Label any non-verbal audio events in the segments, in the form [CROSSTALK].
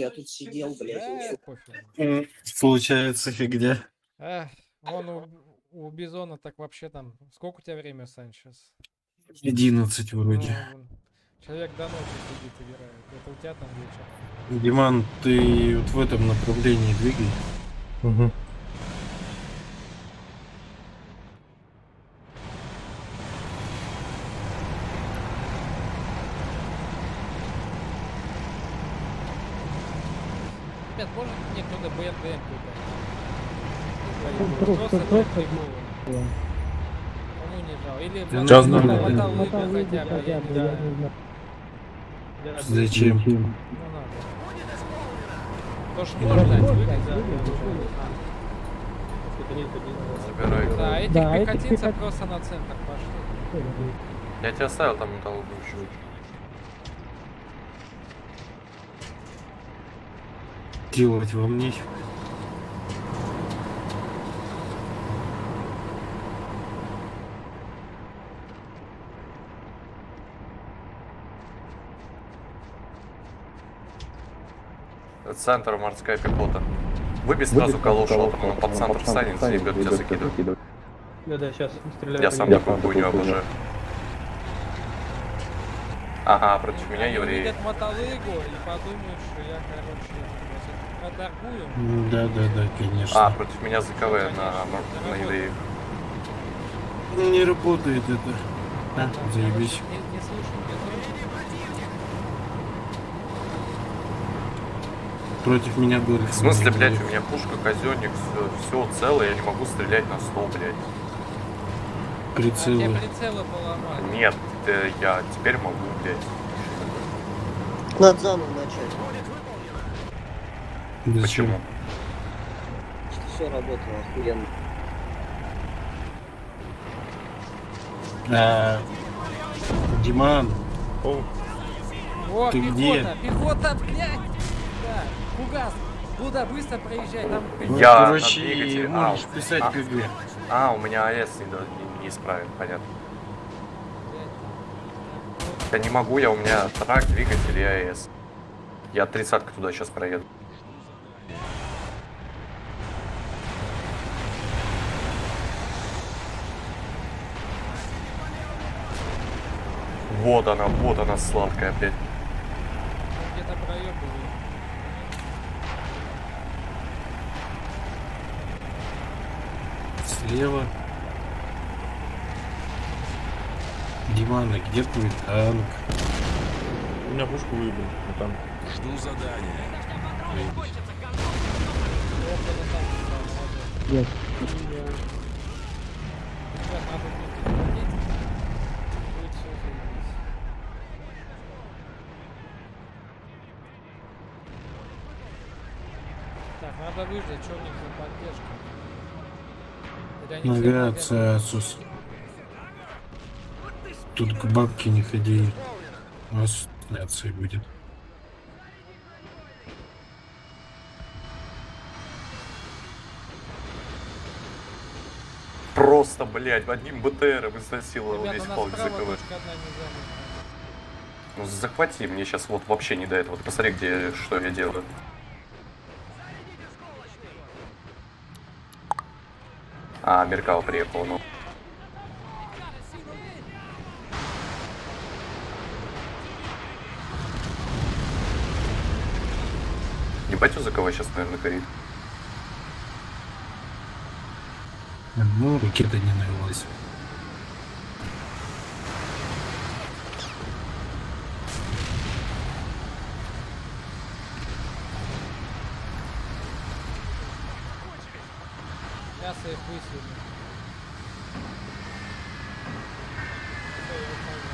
я тут сидел, блядь. Получается фигня. Эх, вон у, у Бизона так вообще там... Сколько у тебя время, Сань, сейчас? 11 вроде. человек до ночи сидит, играет. Это у тебя там вечер. Диман, ты вот в этом направлении двигай. Угу. Ребят, может мне кто-то БНДМ Просто- просто- Кому не жал? Или Да мотал- ну, мотал- мотал лыжи хотя бы, я не знаю. Зачем? Надо. То, что можно двигать, да. Забирай. Да, этих Да, этих пехотинцев пехот- просто на центр пошли. Я тебя оставил там металлургию еще. Делать вам нечего. Центр морская пехота. Выбей сразу калошу, а потом он под центр станет и будет тебя закидывать. Да, да, сейчас стреляю. Я сам такую хуйню обожаю. Ага, против меня евреи. увидят мотолыгу и подумают, что я, короче, проторгую. М, Да, да, да, конечно. А, против меня ЗКВ на, на евреев. Не работает это. А, заебись. Не, не слышу, не слышу. Против меня был. В смысле, блядь, у меня пушка, казенник, все, целое, я не могу стрелять на стол, блядь. А Прицелы. тебе прицелы поломали. Нет, э, я теперь могу, блядь. Надо заново начать. Зачем? Почему? Все работало охуенно. А, Диман, О, Ты пехота, где? пехота, блядь! Фугас, туда быстро проезжай, там... ну, Я короче, на двигателе. можешь А, писать а. ГГ. А, у меня АЭС не, не, не исправен, понятно. Я не могу, я у меня трак, двигатель и АЭС. Я тридцатка туда сейчас проеду. Вот она, вот она сладкая, блядь. Где-то проебываю. Слева. Диман, а где твой танк? У меня пушку выебали. Ну, там. Жду задания. Заебись. Так, надо выждать, что у них за поддержка. Навигация, Асус. Тут к бабке не ходи. У нас навигация будет. Просто, блядь, одним БТРом изнасиловал Ребята, весь полк ЗКВ. Ну захвати, мне сейчас вот вообще не до этого. Ты посмотри, где, что я делаю. А, Меркал приехал, ну. Ебать, у ЗКВ сейчас, наверное, горит. Ну, ракета не навелась. Высвет. Всё, я ухожу.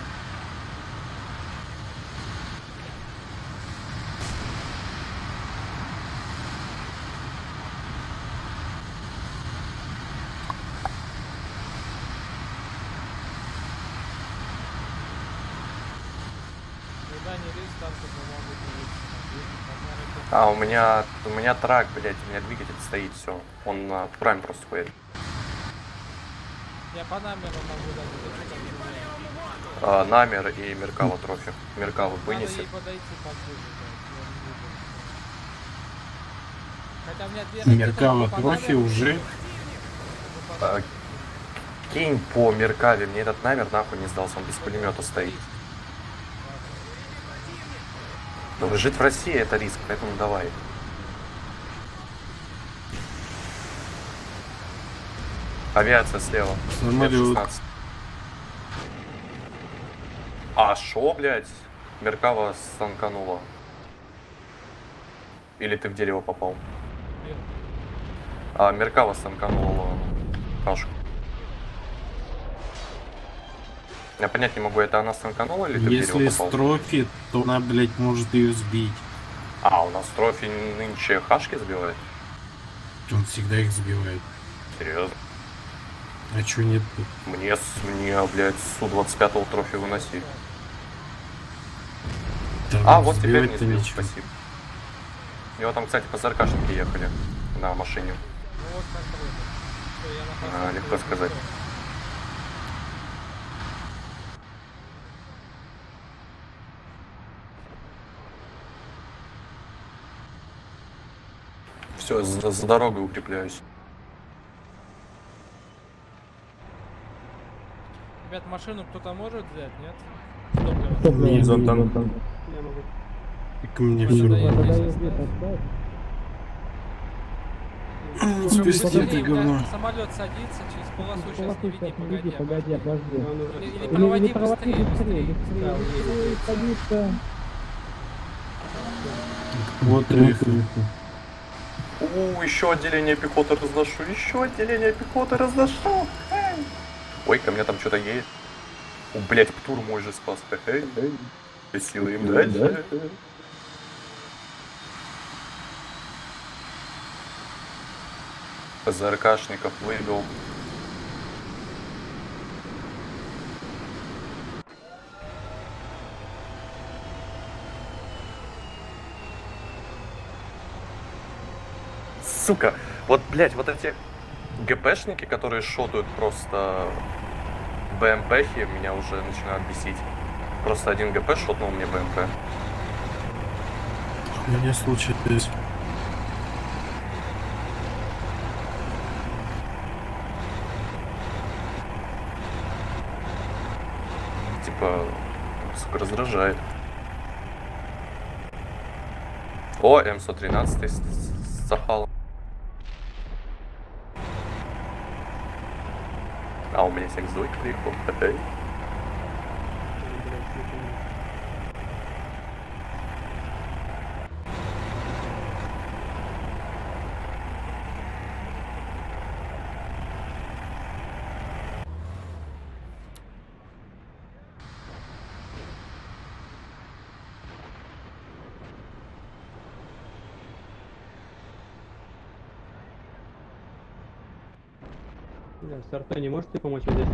Когда не рейс, танки помогут увеличить. А, у меня, у меня трак, блядь, у меня двигатель стоит, все. Он на прайм просто ходит. Я по намеру могу дать. А, намер и Меркава трофи. Меркава Надо вынесет. ей подойти. Хотя у меня две ракеты Меркава трофи уже. А, Кинь по Меркаве, мне этот намер нахуй не сдался, он без пулемета стоит. Но жить в России это риск, поэтому давай. Авиация слева. Самолет. F-16. А шо, блядь? Меркава станканула. Или ты в дерево попал? Нет. А, Меркава станканула кашку. Я понять не могу, это она станканула или ты Если с трофи, то она, блядь, может ее сбить. А, у нас трофи нынче хашки сбивает? Он всегда их сбивает. Серьезно? А чё нет? Мне, с- мне, блядь, Су-25 трофи выноси. Там А, вот теперь не сбил, нечего. спасибо. У него там, кстати, ПЗРКшники ехали на машине. Ну вот А, легко сказать. Все, за, за дорогой укрепляюсь. Ребят, машину кто-то может взять, нет? Топливо. Нет, Зонтан. Я могу. Так мне Надо все оставить. Спусти это говно. самолет садится, через полосу сейчас не веди, погоди, погоди, подожди. Уже- Или, или Или проводи не быстрее, быстрее. Да, уедет. Вот их. У, еще отделение пехоты разношу, еще отделение пехоты разношу. Эй. Ой, ко мне там что-то есть. О, блять, Птур мой же спас. Эй, эй. Силы им дать. ПЗРКшников вывел. Сука, вот, блядь, вот эти ГПшники, которые шотают просто БМПхи, меня уже начинают бесить. Просто один ГП шотнул мне БМП. У меня случилось. Типа, сука, раздражает. О, М113 с, с Сахалом. А у Сарто, не можете помочь вот здесь?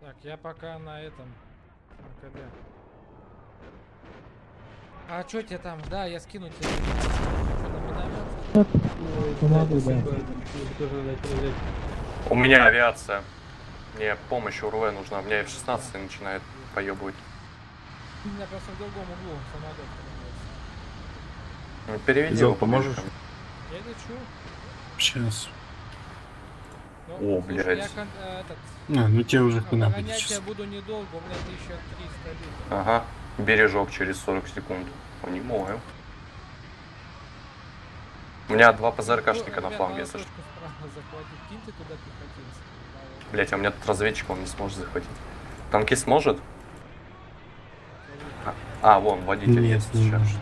Так, я пока на этом. на КД. А чё тебе там? Да, я скину тебе. Что Помогу, да. Мне. У меня авиация. Мне помощь УРВ нужна. У меня F-16 начинает поебывать. У меня просто в другом углу самолет. Ну, Переведи его поможешь? Я лечу. Сейчас. Ну, О, слушай, блядь. Я кон- э, этот, А, ну тебе уже оборонять понадобится я сейчас. буду недолго, у меня 1300 литров. Ага. Бережок через 40 секунд. Понимаю. У меня два ПЗРКшника на Ребят, фланге, если что. Блять, а у меня тут разведчик, он не сможет захватить. Танки сможет? А, а, вон, водитель Нет, есть не сейчас. может.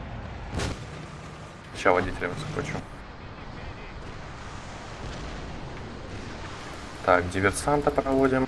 Сейчас водителя захвачу. Так, диверсанта проводим.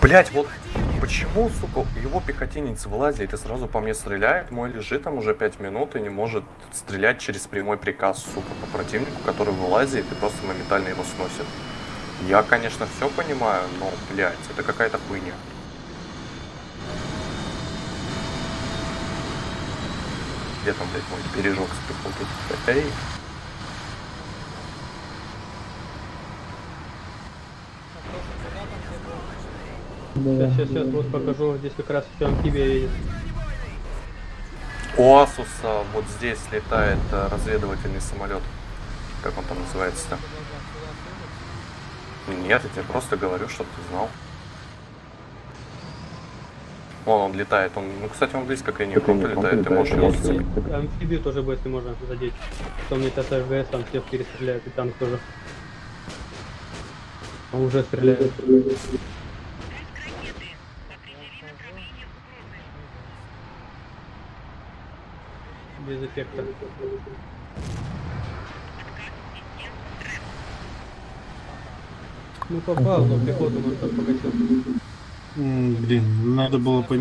Блять, вот Почему, сука, его пехотинец вылазит и сразу по мне стреляет, мой лежит там уже 5 минут и не может стрелять через прямой приказ, сука, по противнику, который вылазит и просто моментально его сносит. Я, конечно, все понимаю, но, блядь, это какая-то хуйня. Где там, блядь, мой бережок с пехотой? Эй, Сейчас, сейчас, сейчас, вот покажу. Здесь как раз еще амфибия едет. У Асуса вот здесь летает э, разведывательный самолет. Как он там называется-то? Нет, я тебе просто говорю, чтобы ты знал. Вон он летает, он, ну, кстати, он близко к фронта летает, ты можешь его зацепить. Амфибию тоже бы, если можно, задеть. Потом мне ТСГС там всех перестреляет, и танк тоже. Он уже стреляет. Эффекта. Ну попал, но пехоту может там погасил. Блин, надо было по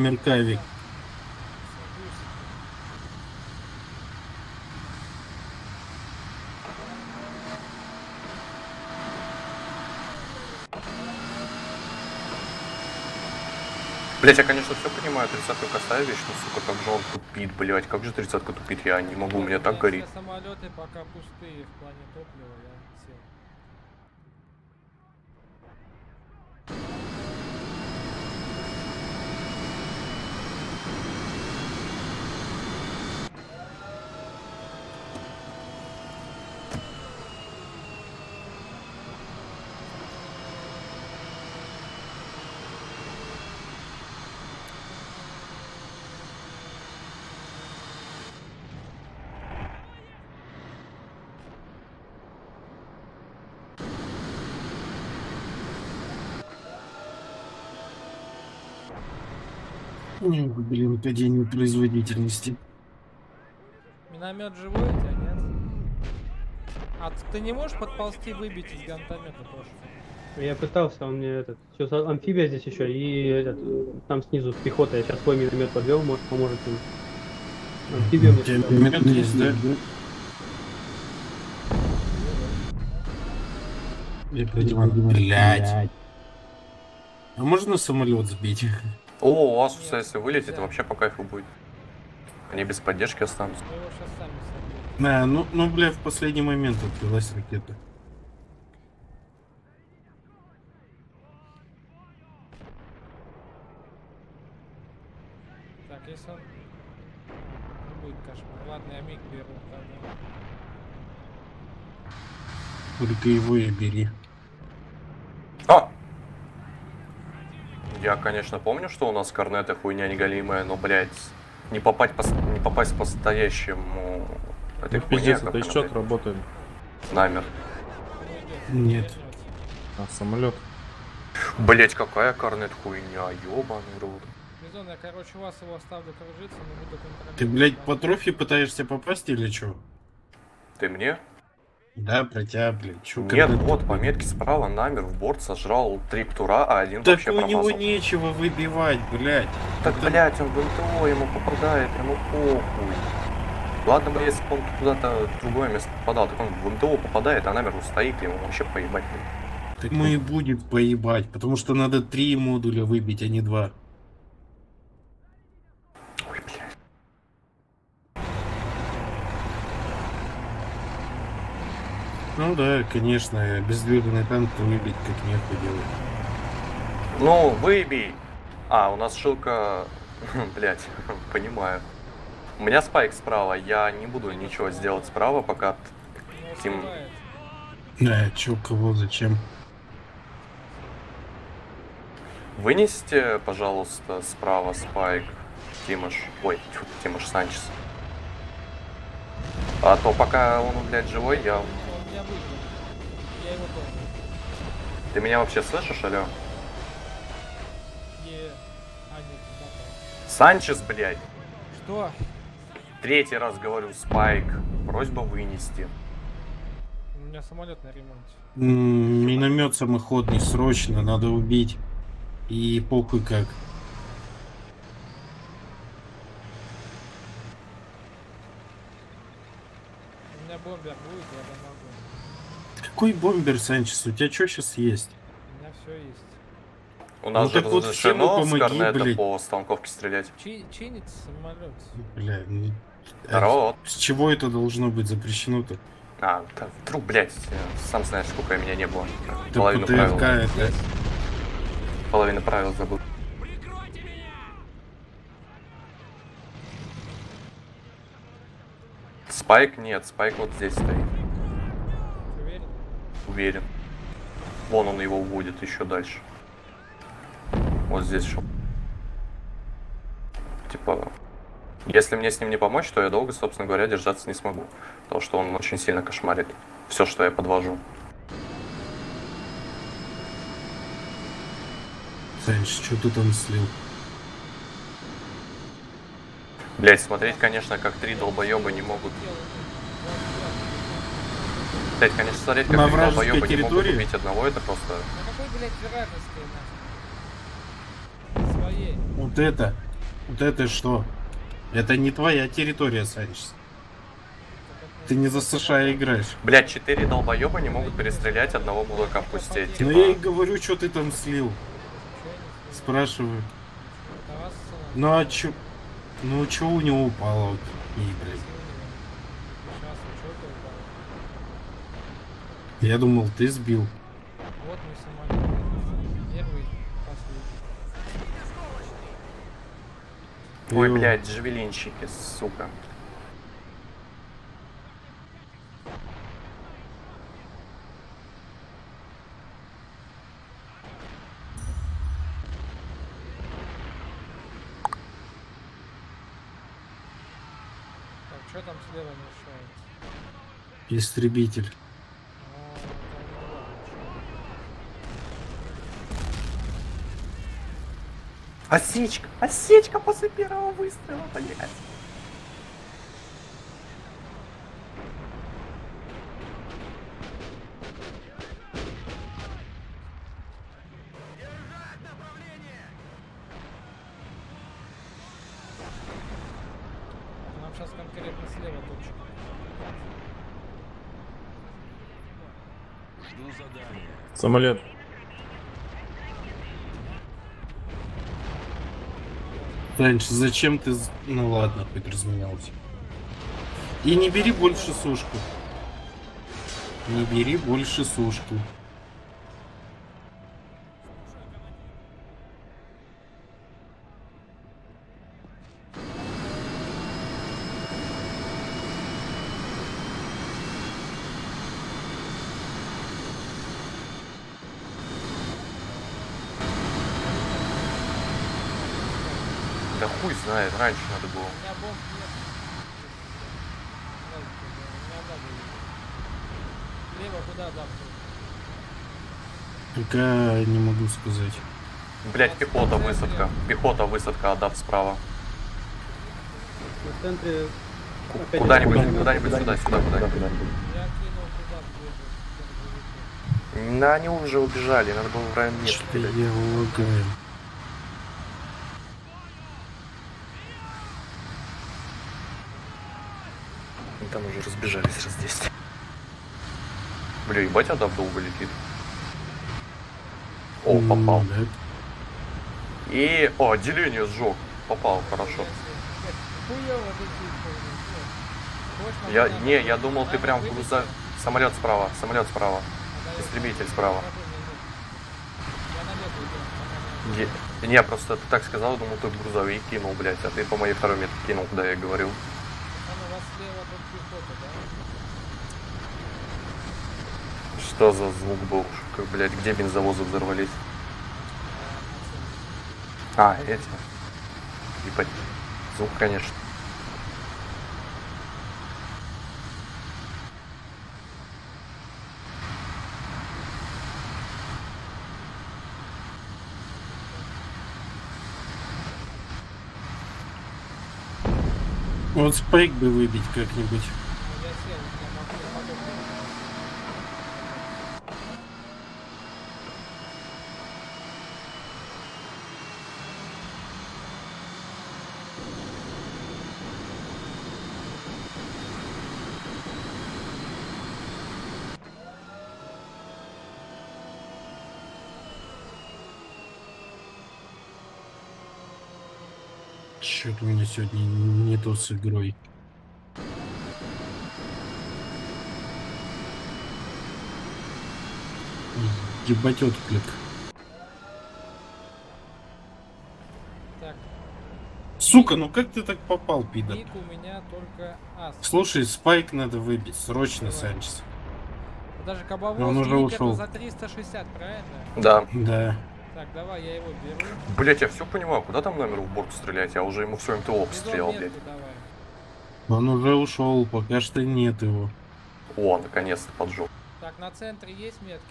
Блять, я, конечно, все понимаю, 30-ку касаю вещь, но, сука, как же он тупит, блять, как же 30-ка тупит, я не могу, у меня так горит. Самолеты пока пустые в плане топлива, я сел. Блин, падение производительности. Миномет живой у тебя, нет? А ты не можешь подползти выбить из гранатомета тоже? Я пытался, он мне этот. Сейчас амфибия здесь еще и этот, там снизу пехота. Я сейчас свой миномет подвел, может поможет им. Амфибия мне тебя миномет есть, да? Я блядь. А можно самолет сбить? О, у Асуса, если вылетит, вообще по кайфу будет. Они без поддержки останутся. Мы его сейчас сами собьем. А, ну, ну, бля, в последний момент отбилась ракета. Так, если он... Не будет кошмар. Ладно, я миг беру тогда. Только его и бери. А! Я, конечно, помню, что у нас корнеты хуйня неголимая, но, блядь, не попасть, пос- не попасть по-настоящему этой Ну, хуйне, пиздец, как это блядь, работает. намер. Ну, Нет. А, самолет. Блять, какая корнет хуйня, ёбаный рот. Бизон, я, короче, у вас его оставлю кружиться, но буду контролировать. Ты, блядь, по трофе пытаешься попасть или чё? Ты мне? Да, про тебя, блядь. Чё, Нет, вот, по метке справа намер в борт сожрал три птура, а один Так вообще у него нечего выбивать, блядь. Так, Это- блять, он в НТО, ему попадает, ему похуй. Ладно бы, если он куда-то в другое место попадал, так он в НТО попадает, а намер стоит, ему вообще поебать. Так ему и будет поебать, потому что надо три модуля выбить, а не два. Ну да, конечно, бездвижный танк выбить как нехуй делать. Ну, выбей. А, у нас шилка... [LAUGHS] Блять, [LAUGHS] понимаю. У меня спайк справа, я не буду ничего сделать справа, пока... Тим-. Да, чё, кого, зачем? Вынесите, пожалуйста, справа спайк Тимош. Ой, тьфу, Тимош Санчес. А то пока он, блядь, живой, я... Ты меня вообще слышишь, алё? А, нет. Санчес, блядь. Что? Третий раз говорю, спайк. Просьба вынести. У меня самолет на ремонте. М, Миномет самоходный, срочно, надо убить. И похуй как. Какой бомбер, Санчес? У тебя что сейчас есть? У меня все есть. У нас Ну же так вот разрешено и с корнета блядь. по станковке стрелять. Чи- чинится самолет. Бля, ну, а Здорово. С чего это должно быть запрещено-то? А, да, вдруг, блядь, сам знаешь, сколько меня не было. Ты Половину правил. это... Половину правил забыл. Спайк нет, спайк вот здесь стоит. Уверен? Вон он его уводит еще дальше. Вот здесь еще. Типа, если мне с ним не помочь, то я долго, собственно говоря, держаться не смогу. Потому что он очень сильно кошмарит. Все, что я подвожу. Санчес, что ты там слил? Блять, смотреть, конечно, как три долбоеба не могут. Блять, конечно, смотреть, как На вражеской долбоеба не могут территории? убить одного, это просто... На какой, блядь, нахуй? Своей. Вот это... Вот это что? Это не твоя территория, Санчес. Ты не за США играешь. Блять, четыре долбоеба не могут перестрелять одного мудака в кусте. Ну Типа, я и говорю, что ты там слил. Спрашиваю. Ну а чё... Ну чё у него упало? Вот? И, блядь. Сейчас, что ты упал? Я думал, ты сбил. Вот мой самолет. Первый, последний. Ой, блядь, джавелинчики, сука. Так, что там слева мешает? Истребитель. О, это не ладно, Осечка, осечка после первого выстрела, блядь. чё? Нам сейчас конкретно слева точка. Самолет. Раньше зачем ты... Ну ладно, хоть разменялся. И не бери больше сушку. Не бери больше сушку. Да хуй знает, раньше надо было. У меня бомб нет. Ладно, у меня надо есть. Лево куда не могу сказать. Блять, пехота, высадка. Пехота, высадка, адап справа. В центре... опять Куда-нибудь, куда-нибудь сюда, сюда, куда-нибудь. Я кинул туда две Да, они уже убежали, надо было в район стрелять. я лагаю. Там уже разбежались раз 10. Бля, ебать, адап долго летит. О, попал. М, да. И... О, отделение сжег. Попал, хорошо. Я, не, я думал, ты прям груза... Самолет справа, самолет справа. А, Истребитель справа. Не- просто ты так сказал, думал, ты грузовик кинул, блядь, а ты по моей второй метке кинул, куда я говорил. Там у вас слева тут пехота, да? Что за звук был? Как, блядь, где бензовозы взорвались? А, эти. Ебать. Звук, конечно. Вот спайк бы выбить как-нибудь. Ну, я сел, я могу, я могу. Что-то у меня сегодня не то с игрой. Ебать отклик. Так, Сука, ну как ты так попал, пидор? у меня только ас. Слушай, спайк надо выбить, срочно, Давай. Санчес. Даже Он Кабовозский уже ушел. за 360, правильно? Да. Да. Так, давай, я его беру. Блять, я все понимаю, куда там номер в борт стрелять? Я уже ему все МТО обстрелял, давай. Он уже ушел, пока что нет его. О, наконец-то поджег. Так, на центре есть метки?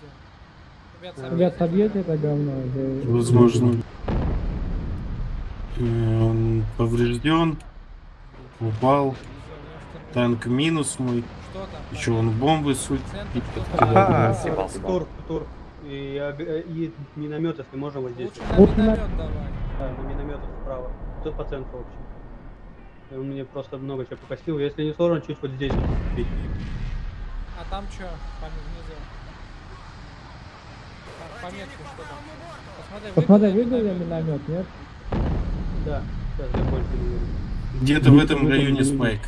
Ребят, Ребят, собьете? это говно? Да- Возможно. Э, Он поврежден, упал. Танк минус мой. Что там? Еще он бомбы суть. Ага, А, съебал, съебал. Тур, тур. И, оби- и миномет, если можем, вот здесь. Лучше на миномет давай. Да, на миномет справа. Тут по центру вообще. Он мне просто много чего покосил. Если не сложно, чуть вот здесь бить. А там что? Там внизу. Там пометку что там? Посмотри, Посмотри, видел я миномет? миномет, нет? Да, сейчас я больше не вижу. Где-то в этом районе спайк.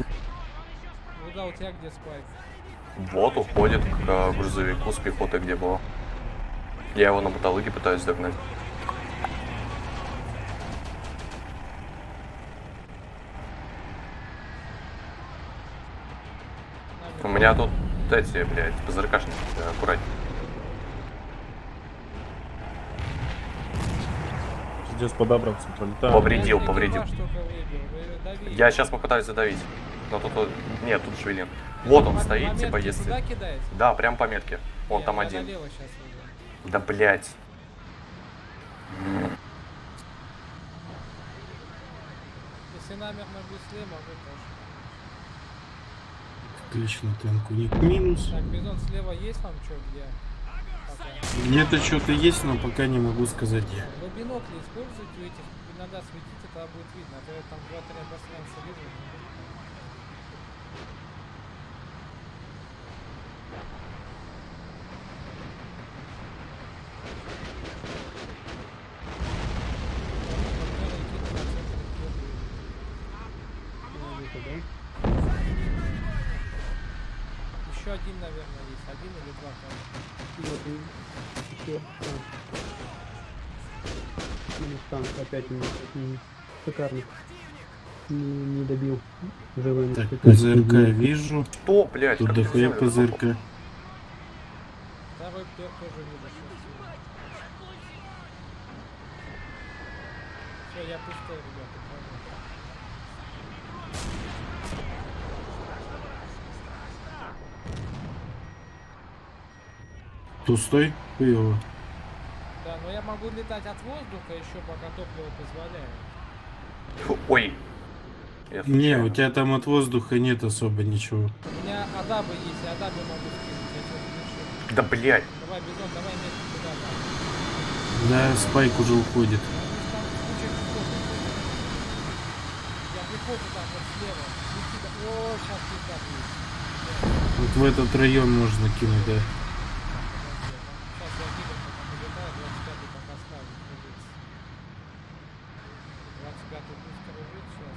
Куда у тебя где спайк? Вот уходит к э, грузовику с пехотой, где было. Я его на баталыге пытаюсь догнать. У меня тут эти, блядь, ПЗРКшники, э, аккуратнее. Пиздец под Абрамсом пролетаю. Повредил, повредил. Я сейчас попытаюсь задавить. Но тут... вот- Нет, тут шевелин. Вот он стоит, типа, если... Да, прям по метке. Он там один. Да. Если могу тоже. Отлично, танк у них минус. Так, Бизон слева есть вам что, где? Где-то что-то есть, но пока не могу сказать где. Вы бинокли используете у этих, иногда светите, тогда будет видно. А то я там 2-3 обострянца вижу. Еще один, наверное, есть. Один или два, кажется. Вот и еще. Минус танк опять минус. М, Шикарно. Не, не добил. Живым. Так. ПЗРК вижу. Что, блядь? Тут сделал? ПЗРК. Второй пер тоже не дошел. Все, я пустой, ребята. Пустой? Хуёво. Да, но я могу летать от воздуха еще, пока топливо позволяет. Фу, Ой. Я Не, случайно. у тебя там от воздуха нет особо ничего. У меня адабы есть, я адабы могу скинуть. Я. Да, блядь. Давай, Бизон, давай метку туда. да. Спайк уже уходит. Там куча пехоты. Я пехоту там вот слева. Лети да- О, сейчас пизда будет. Вот в этот район можно кинуть, да. Сейчас я гибель пока полетаю, 25 пока ставлю. придется. 25 пусть кружит сейчас.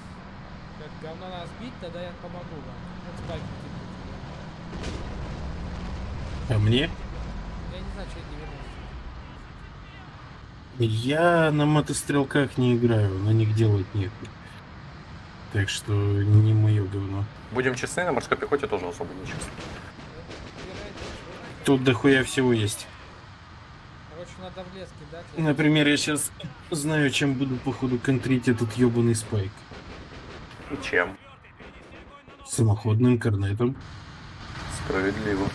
Как говно нас бить, тогда я помогу вам. Вот спайк типа. А мне? Я не знаю, что 90. Я на мотострелках не играю, на них делать нехуй. Так что не мое говно. Будем честны, на морской пехоте тоже особо не честно. Тут дохуя всего есть. Короче, надо в лес кидать. Например, я сейчас знаю, чем буду походу контрить этот ебаный спайк. И чем? Самоходным корнетом. Справедливо.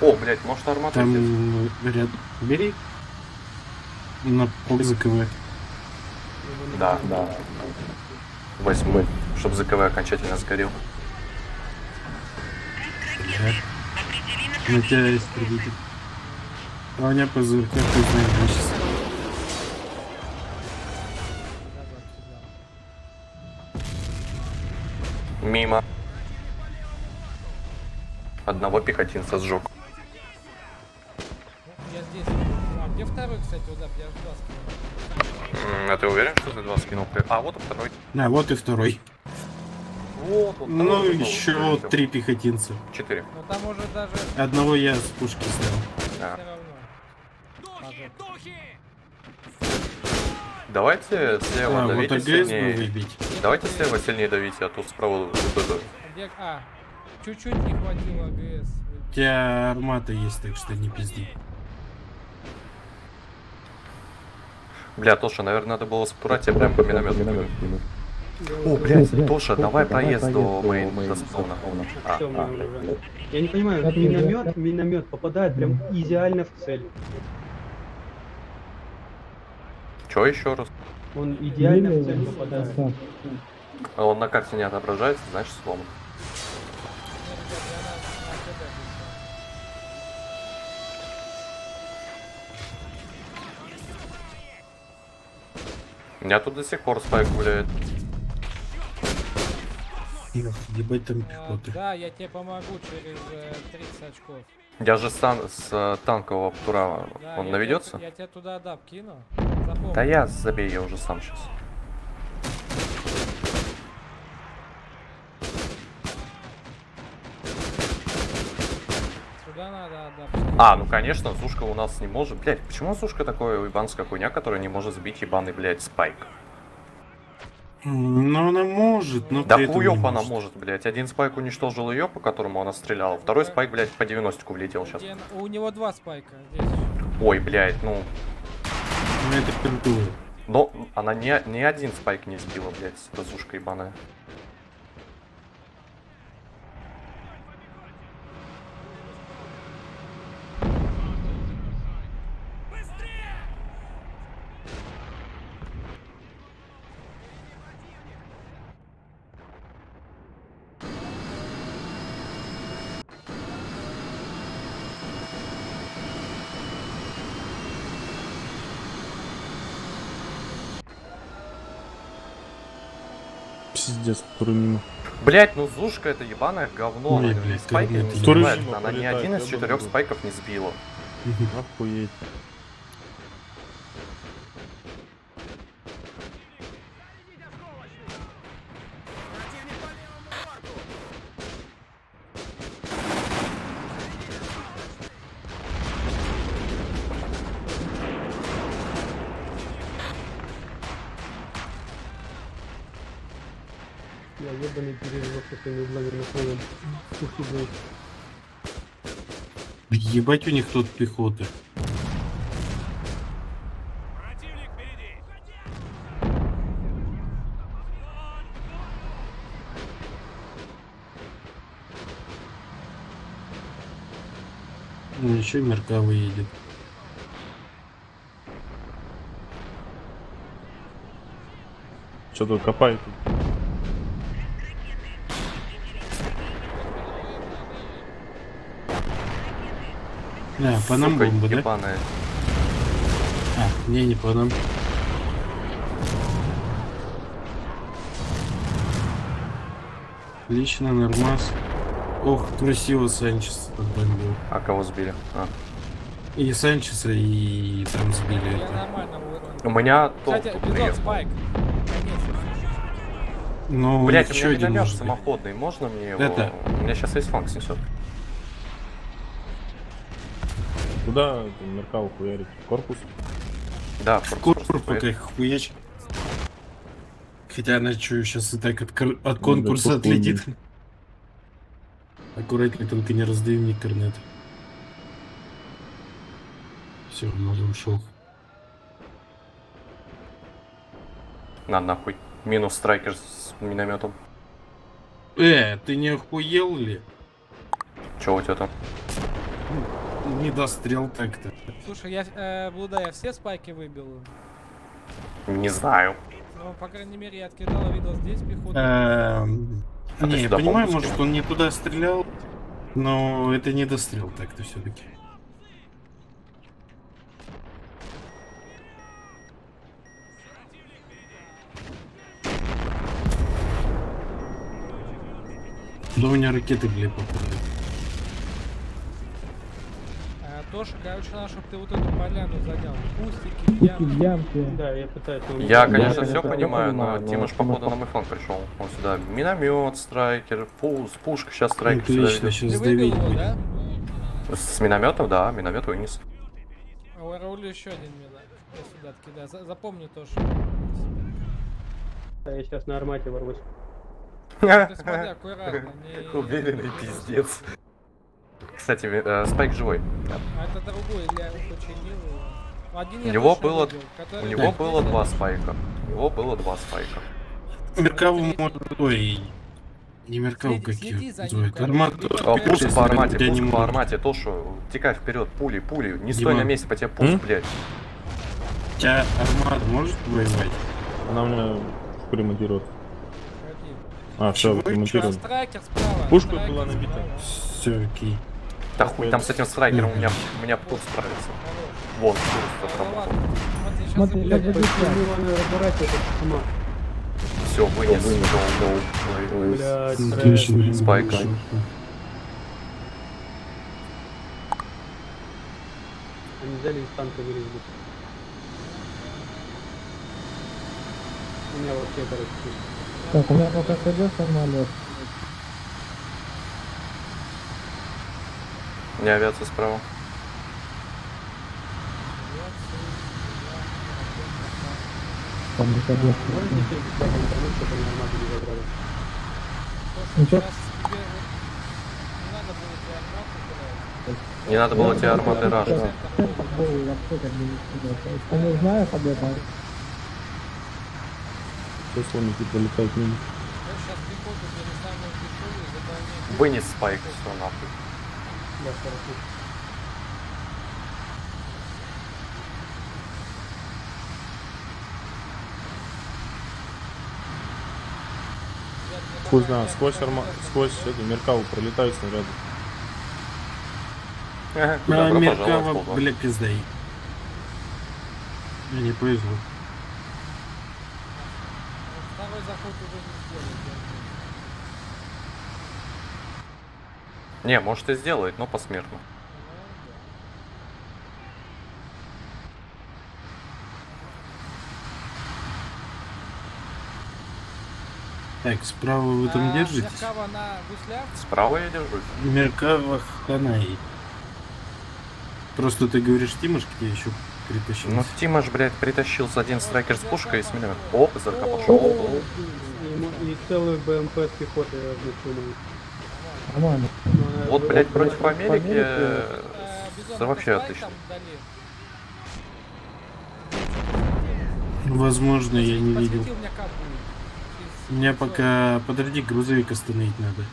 О, блядь, может армата Там ряд... Бери. На ПЗКВ. Да, да. Возьму, чтобы ЗКВ окончательно сгорел. На тебя есть прибитый. А у меня ПЗРК, ты знаешь, сейчас. Мимо. Одного пехотинца сжег. А ты уверен, что ты два скинул? А, вот и второй. А, вот и второй. Вот, вот Ну, второй был. еще три пехотинца. Четыре. Ну там уже даже Одного я с пушки снял. Да. равно. Пожалуйста. Давайте слева А, вот давите бы сильнее. выбить. Давайте слева сильнее давите, а тут справа вот это. Где... А, чуть-чуть не хватило АГС. У тебя армата есть, так что не пизди. Бля, Тоша, наверное, надо было спурать тебя прям по миномету. О, блядь, Тоша, давай проезд до мейн, до спауна. А. Я не понимаю, миномет, миномет попадает прям идеально в цель. Чё еще раз? Он идеально в цель попадает. А Он на карте не отображается, значит сломан. У меня тут до сих пор спайк гуляет. Ебать там А, пехоты. да, я тебе помогу через э, 30 очков. Я же стан с э, танкового птура. Да, Он я наведется? Тебе, я тебе туда даб кину. Запомни. Да я забей, я уже сам сейчас. Сюда надо даб. А, ну конечно, Зушка у нас не может. Блять, почему Зушка такое ебанская хуйня, которая не может сбить ебаный, блядь, спайк? Ну, она может, но Да не хуёв она может, блядь. Один спайк уничтожил ее, по которому она стреляла. Второй спайк, блядь, по 90 влетел сейчас. У него два спайка. Здесь. Ой, блядь, ну. Ну, это круто. Но она не, ни один спайк не сбила, блядь, эта Зушка ебаная. Пиздец, который мимо. Блять, ну Зушка это ебаное говно. Ой, она блядь, спайки не сбивает. Она ни один из четырех спайков не сбила. Охуеть. Я ебаный переживок со своими углами на полном. Пушки, блядь. Ебать у них тут пехоты. Ну, еще Меркава едет. Что тут копает? А, по нам Сука бомба, да? ебаная. А, не, не по нам. Отлично, нормас. Ох, красиво Санчес отбомбил. А кого сбили? А. И Санчеса, и там сбили Я это. У меня Кстати, тут приехал. спайк. Ну, Блять, у еще меня один миномет самоходный, можно мне его? Это- У меня сейчас весь фанк снесет. Куда меркал хуярить? Корпус? Да, В корпус корпус хуячит. Хотя она что, сейчас и так от, кор- от Ну, конкурса да, отлетит. Аккуратнее, только не раздави мне корнет. Все, уже ушел. На нахуй. Минус страйкер с минометом. Э, ты не охуел ли? Че у тебя там? Не дострел так-то. Слушай, я, э, Блуда, я все спайки выбил. Не знаю. Ну, по крайней мере, я откидала видос здесь пехоту. Эм, А Не, я понимаю, может он не туда стрелял, но это не дострел так-то все-таки. Да у меня ракеты, блядь, попали. А, Тоша, короче, надо, чтобы ты вот эту поляну занял. Кустики, ямы. Да, я пытаюсь. Я, конечно, я все понимаю, но но Тимош, походу, на мой пришел. Он сюда миномет, страйкер, пус, пушка, сейчас страйкер сюда Отлично, ведет. сейчас давить его, да? С минометов, да, миномет вынес. А у Рауля еще один. Я сюда откидаю. За- Запомни то, что... Да, я сейчас на армате ворвусь. Ты смотри, [LAUGHS] аккуратно. Уверенный пиздец. Кстати, э, Спайк живой. А это другой, я его починил. его. Один У я него было- видел, который У него здесь было два спайка. У него было два спайка. Меркаву может... Ой, не Меркаву, Следи- как следи ее за ним, называют. короче. Армат. А, пушка по армате, Я не пушка по могу. армате, то, что текай вперед, пули, пули, не стой Дима. на месте, по тебе пуск, М? блядь. Тебя армат может воевать? Она у меня ремонтирует. Ходи. А, все, справа. Пушка страйкер была набита. справа. Все, окей. Да хуй, там с этим страйкером у меня, у меня пуст справится. Вон, пуст отработал. Смотри, Ивана разбирать сама? Все, вынес. Блядь, трэш. конечно, блин, Спайк. хорошо. Они взяли из танка вылезли. У меня вообще, короче, Так, у меня пока КД самолет. У меня авиация справа. Там КД. можете через бесплатный интернет, чтобы они армату не забрали? Ничего. Тебе вот не надо было тебе. Не было тебе арматы раш. Это был вообще как бы не не знаешь об этом, Сейчас он типа летает мимо. Вынес спайк, все нахуй. Да, хорошо. Хуй знает, сквозь арма... сквозь эту меркаву пролетают снаряды. Ага, А, добро Меркава, бля, пизда ей. Мне не повезло. Второй заход уже не сделать. я Не, может и сделает, но посмертно. Так, справа вы там. А, держитесь? Меркава на гуслях? Справа я держусь. Меркава хана ей. Просто ты говоришь, Тимошка тебе еще притащил. Ну, Тимош, блядь, притащил с один страйкер с пушкой и с миномет. О, ЗРК пошел. И, целую БМП с пехоты значимую. нормально. Вот, блядь, против По Америки... Америке- э, Да вообще отлично. Возможно, я не видел. меня Мне пока... Подожди, грузовик остановить надо.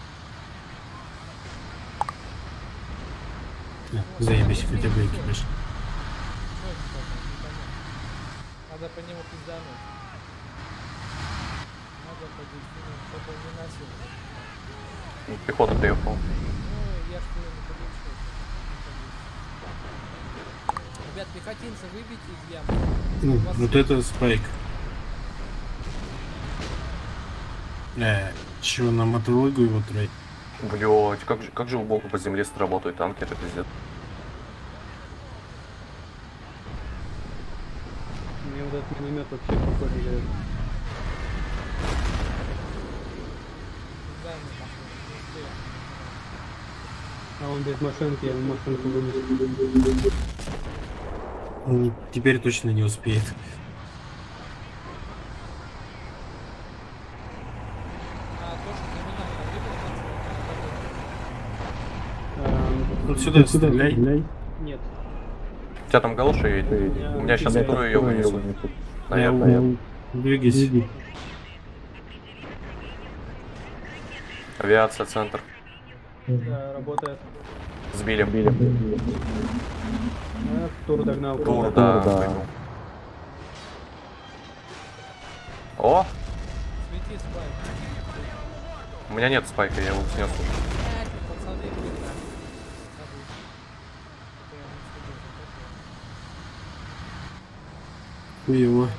А, заебись, хотя бы экипаж. Надо по нему пиздануть. Надо по дельфину, чтобы он не носил. Пехота приехала. Ребят, пехотинцы, выбейте из ямы. Ну, вас вот это спайк. Э, чё, на мотолыгу его тратить? Блять, как же, как же глубоко по земле сработают танки, это пиздец. Мне вот этот миномет вообще похож на пиздаем, не успеем. А он без машинки, я машинку вынес. Ну, Теперь точно не успеет. Эм, Вот сюда стреляй. Нет. У тебя там галоша едет? У меня сейчас вторую ее вынесут. Наверное. Двигайся. Авиация, центр. Да, работает. Сбили. А, тур догнал. Тур, да. выиграл. О, Свети спайк. у меня нет спайка, я его снес уже. Блядь, пацаны, блин, да. Забыл. Это я не следил, это такое. Хуево.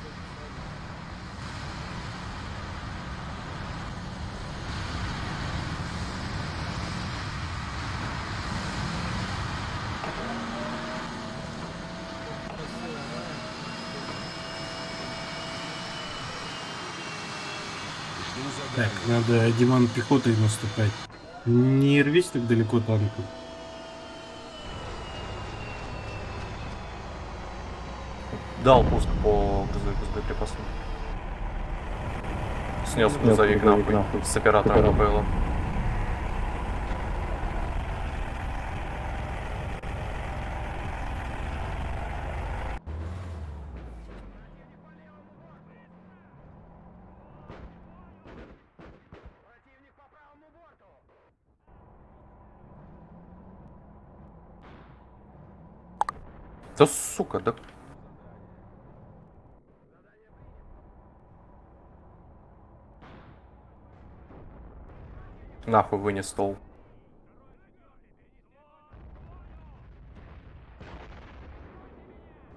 Так, надо Диман пехотой наступать. Не рвись так далеко танку. Дал пуск по грузовику с боеприпасами. Снес грузовик нахуй с оператором БПЛ. Да сука, да Нахуй вынес стол.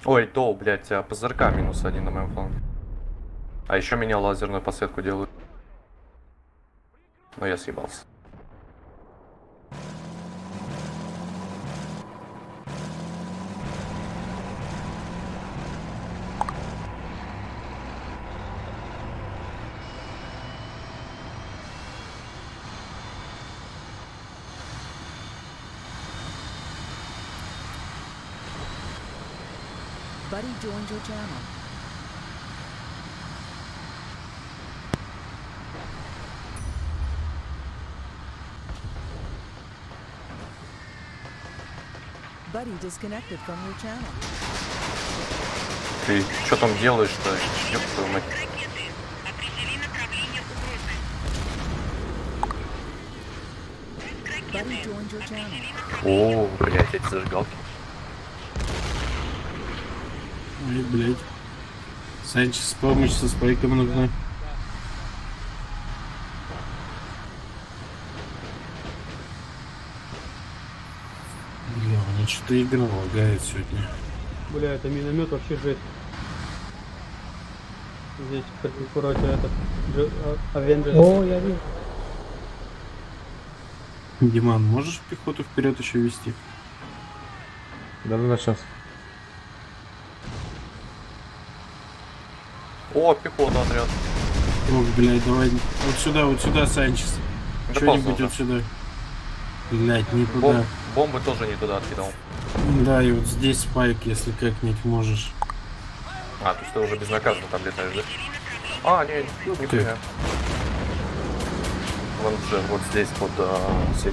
Ой, то, блядь, а ПЗРК минус один на моем фланге. А еще меня лазерную подсветку делают. Но я съебался. Buddy joined your channel. Buddy disconnected from your channel. Ты что там делаешь-то? Ёб твою мать. О, блядь, эти зажигалки. Ой, блядь. Санчес, помощь со спайком нужна. Бля, у меня что-то игра лагает сегодня. Бля, это миномет вообще жесть. Здесь против этот Дж- а- Avengers. О, я вижу. Диман, можешь пехоту вперед еще вести? Да-да-да, сейчас. О, пехота отряд. Ох, блядь, давай вот сюда, вот сюда, Санчес. Да Что-нибудь вот сюда. Блядь, не Бом- туда. бомбы тоже не туда откидал. Да, и вот здесь спайк, если как-нибудь можешь. А, то есть ты уже безнаказанно там летаешь, да? А, не, не хуя. Вон же, вот здесь под а, с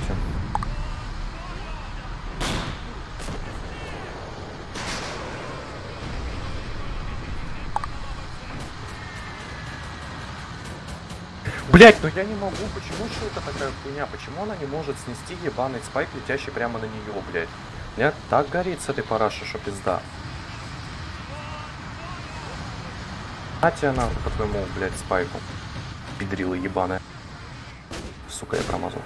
Блять, ну я не могу, почему что это такая хуйня? Почему она не может снести ебаный спайк, летящий прямо на нее, блядь? Меня так горит с этой параши, что пизда. А тебе нахуй по твоему, блядь, спайку. Педрила ебаная. Сука, я промазал.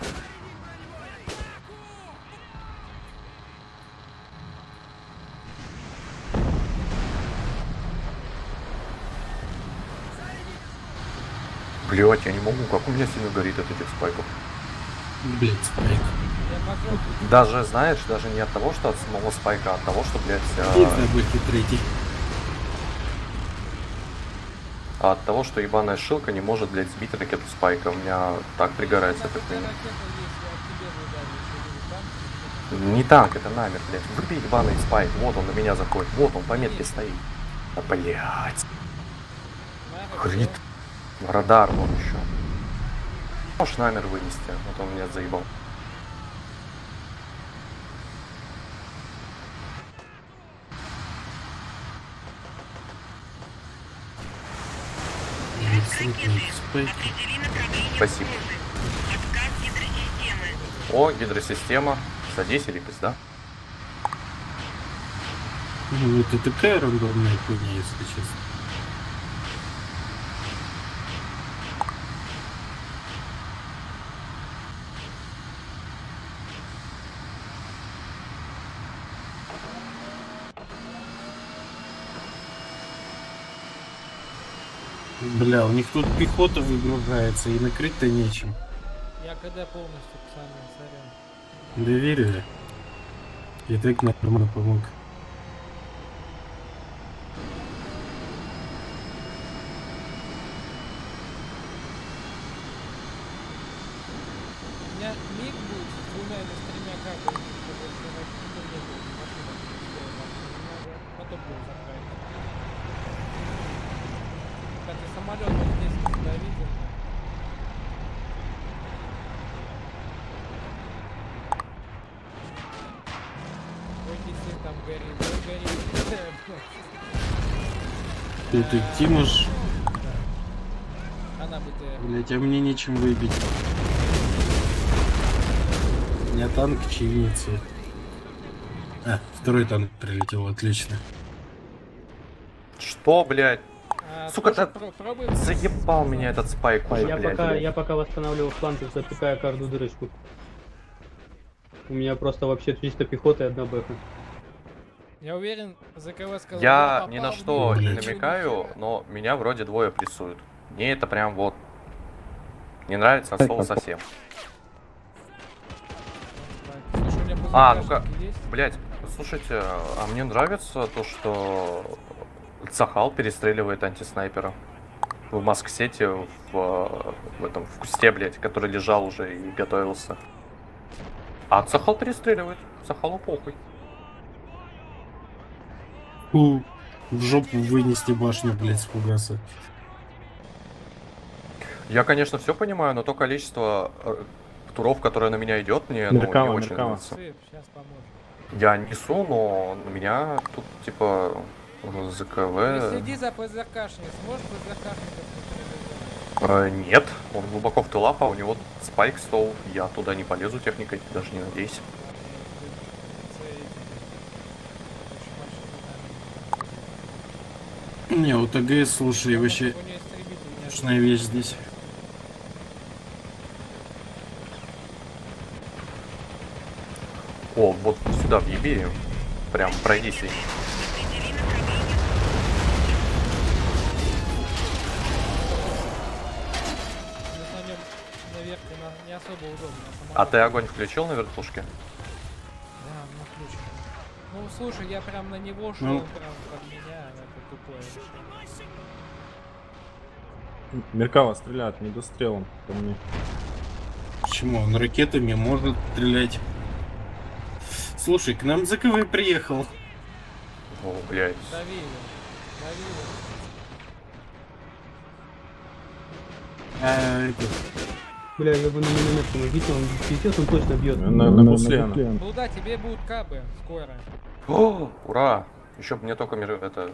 Блять, я не могу, как у меня сильно горит от этих спайков. Блядь, спайк. Даже, знаешь, даже не от того, что от самого спайка, а от того, что, блядь, а, И забыть третий. а от того, что ебаная шилка не может, блядь, сбить ракету спайка. У меня так пригорает с этой Не танк, это намер, блядь. Выбей ебаный спайк. Вот он на меня заходит. Вот он по метке стоит. А, блядь. Хрит. Радар вон еще. Можешь намер вынести, а то он меня заебал. Спасибо. О, гидросистема. Садись или пизда. Ну, это такая рандомная хуйня, если честно. Бля, у них тут пехота выгружается, и накрыть-то нечем. Я КД полностью, пацаны, сорян. Доверили? И так нормально помог. топливо заправить. Кстати, самолет вот здесь всегда виден. Ой, действительно, там горит, ой, горит. Тут идти можешь. Она бы ты... Блять, а мне нечем выбить. У меня танк чинится. А, второй танк прилетел, отлично. Что, блядь? А, Сука, слушай, да про- пробуй... Заебал меня этот спайк уже, Я блядь. пока, я пока восстанавливал фланг, запекая каждую дырочку. У меня просто вообще чисто пехота и одна бэха. Я уверен, ЗКВ сказал... Я «Да, ни на что не намекаю, но меня вроде двое прессуют. Мне это прям вот не нравится от слова совсем. А, ну-ка. Блять, слушайте, а мне нравится то, что Цахал перестреливает антиснайпера в Маск-сете в, в этом в кусте, блять, который лежал уже и готовился. А Цахал перестреливает. Цахалу похуй. В жопу вынести башню, блять, с фугаса. Я, конечно, все понимаю, но то количество э, туров, которое на меня идет, мне ну, не Меркава, очень меркава. нравится. Сыпь, сейчас поможет. Я несу, но на меня тут типа ЗКВ. Следи за ПЗРКшником. Сможешь ПЗРКшников Э, нет, он глубоко в тылах, а у него спайк стол. Я туда не полезу техникой, даже не надейся. Не, у ТГС, слушай, вообще страшная вещь здесь. О, вот сюда въеби. Прям пройдись. А ты огонь включил на вертушке? Ну слушай, я прям на него шел, Ну. прям под меня, это тупое решение. Меркава стреляет недострелом по мне. Почему? Он ракетами может стрелять. Слушай, к нам ЗКВ приехал. О, блядь. Дави его. Дави его. А, это, Бля, я бы на миномет помогите, он пиздец, он точно бьет. На, на Буслена. Ну да, тебе будут кабы скоро. О, ура! Еще бы мне только мир это.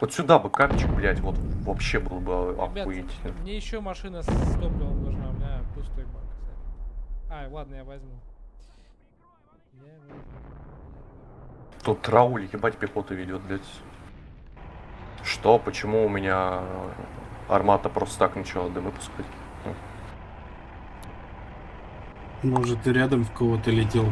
Вот сюда бы капчик, блядь, вот вообще был бы Ребят, охуительно. мне еще машина с топливом нужна, у меня пустой бак, кстати. А, ладно, я возьму. Тут Рауль, ебать, пехоту ведет, блядь. Что? Почему у меня армата просто так начала дымы пускать? Может, и рядом в кого-то летел.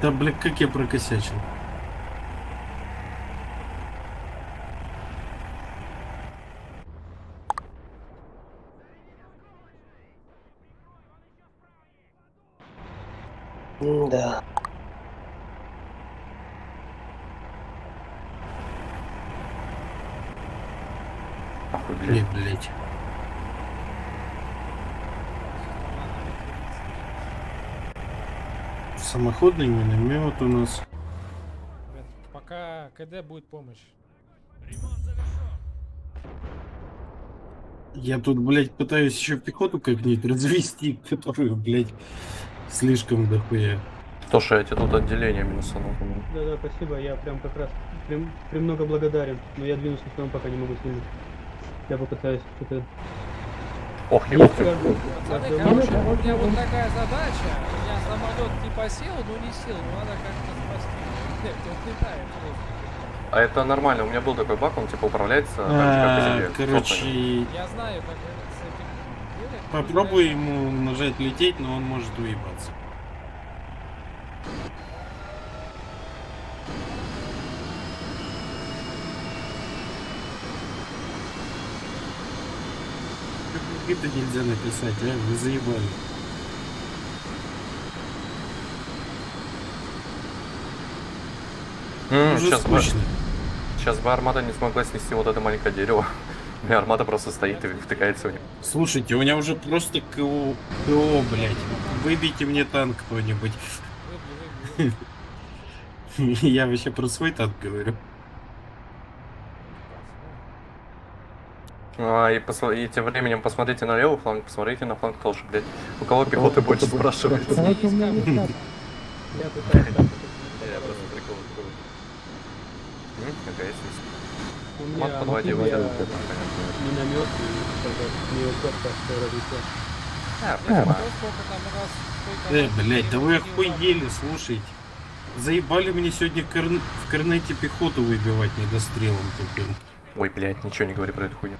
Да, бля, как я прокосячил. Да. Эй, блядь. блять. Самоходный миномет у нас. Пока КД будет помощь. Я тут, блядь, пытаюсь еще пехоту как-нибудь развести, [LAUGHS] которую, блядь, слишком дохуя. То, что я тебе тут отделение минусанул. Да-да, спасибо, я прям как раз прям, премного благодарен, но я двинуться к вам пока не могу сильно. Я попытаюсь что-то... Ох, ебать. Пацаны, короче, у меня вот такая задача. У меня самолет типа сел, но не сел, но надо как-то спасти. [LAUGHS] Нет, он летает просто. А это нормально, у меня был такой баг, он типа управляется А, короче, Я знаю, как это попробуй ему нажать лететь, но он может уебаться. Это нельзя написать, а? Вы заебали. М, Уже сейчас, бы, скучно. сейчас бы армада не смогла снести вот это маленькое дерево. У меня армата просто стоит и втыкается в него. Слушайте, у меня уже просто КО, КО, блядь. Выбейте мне танк кто-нибудь. [LAUGHS] Я вообще про свой танк говорю. А, и, посла- и тем временем посмотрите на левый фланг, посмотрите на фланг тоже, блядь. У кого пехоты больше спрашивает? [LAUGHS] Я пытаюсь так. Я просто прикол Какая есть? Мат амфибия, я- миномет и развитие. А, Э, блядь, да вы охуели, слушайте. Заебали мне сегодня в корнете пехоту выбивать недострелом тупым. Ой, блядь, ничего не говори про эту хуйню.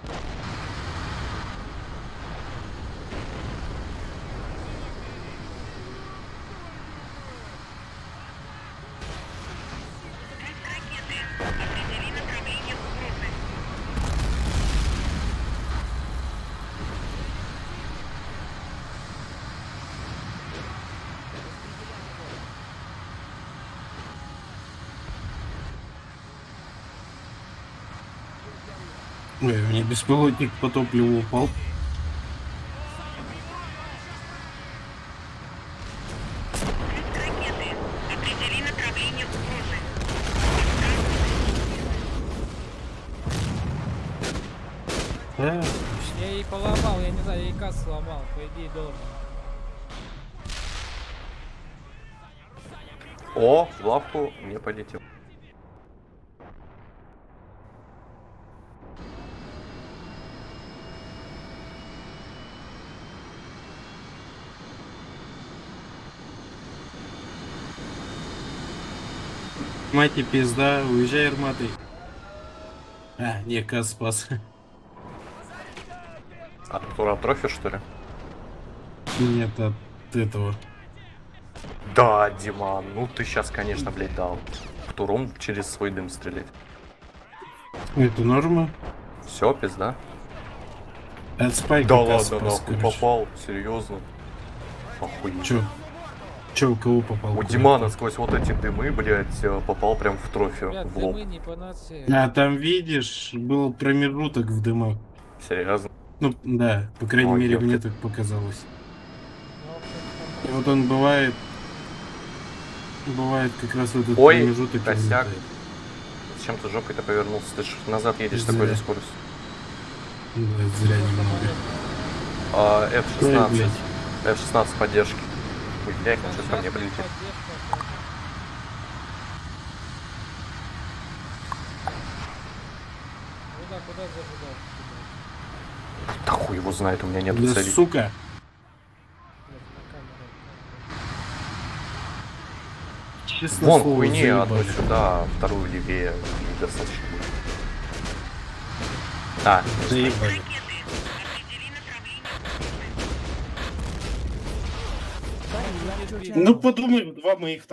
Беспилотник по топливу упал. Да, Я ей поломал, я не знаю, я ей касс сломал, по идее должен. О, в лавку не полетел. Мать и пизда, уезжай арматой. А, не, Каз спас. Артура трофи, что ли? Нет, от этого. Да, Диман, ну ты сейчас, конечно, блядь, дал. Туром через свой дым стрелять. Это норма? Все, пизда. От спайка Да ладно, нахуй, попал, серьезно. Охуеть. Чё? Чё, у кого попал? У Димана сквозь вот эти дымы, блядь, э, попал прям в трофи, Ребят, в лоб. дымы не панацея. А там, видишь, был промежуток в дымах. Серьезно. Ну, да, по крайней Ой, мере, ёпта. мне так показалось. Ну, И вот он бывает... Бывает как раз в этот Ой, промежуток. и косяк. Зачем ты жопой-то повернулся? Ты ж назад едешь с Зря. такой же скоростью. Да, зря немного. А, Ой, F-16. блядь. F-16 поддержки. Ой, там что ко мне сейчас прилетит. Куда, куда зажигал? Да хуй его знает, у меня нет Да цели. сука! Честно Вон слово, хуйни, одну заебали. сюда, вторую левее, достаточно будет. А, Заебали. Buddy left your Ну подумай, два моих